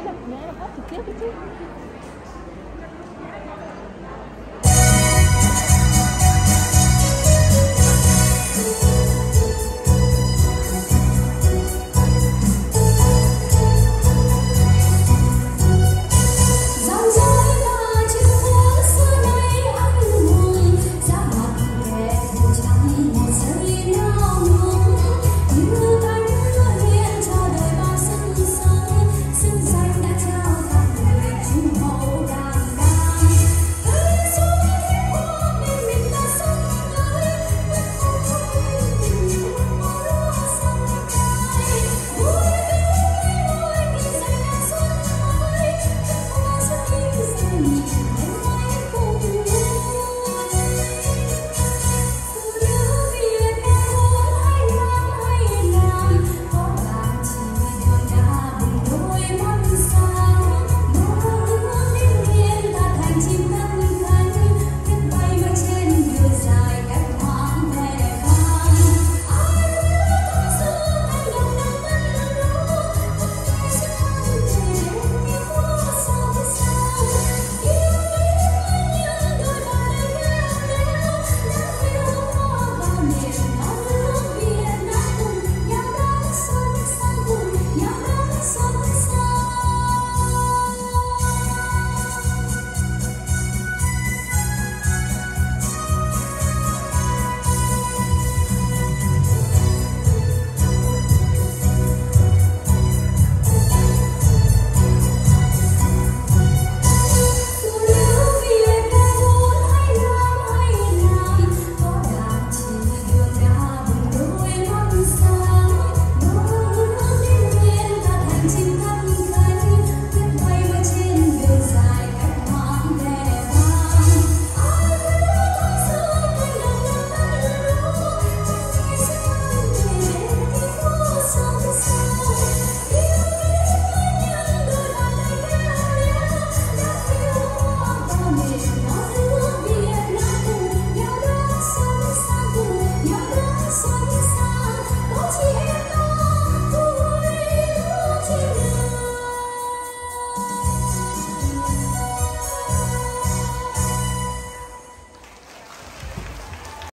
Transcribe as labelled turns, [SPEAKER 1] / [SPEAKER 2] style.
[SPEAKER 1] era, não não batuqueiro,